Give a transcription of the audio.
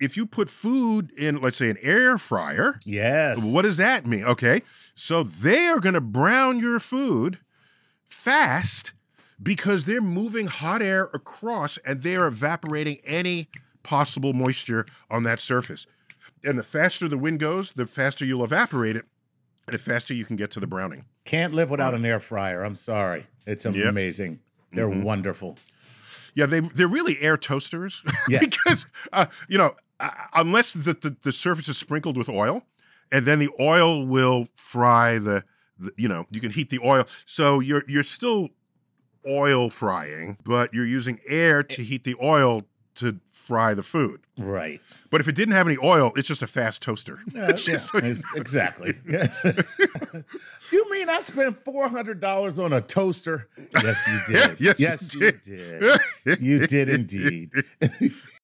if you put food in, let's say, an air fryer, Yes. what does that mean? Okay. So they are going to brown your food fast because they're moving hot air across and they are evaporating any possible moisture on that surface. And the faster the wind goes, the faster you'll evaporate it, and the faster you can get to the browning. Can't live without an air fryer. I'm sorry. It's Yep. amazing. They're wonderful. Yeah, they they're really air toasters Yes. because uh, you know unless the, the the surface is sprinkled with oil, and then the oil will fry the, the you know you can heat the oil, so you're you're still oil frying, but you're using air to heat the oil to fry the food. Right. But if it didn't have any oil, it's just a fast toaster. Yeah, yeah, exactly. you mean I spent four hundred dollars on a toaster? Yes, you did. Yes, you yes, you did. You did indeed.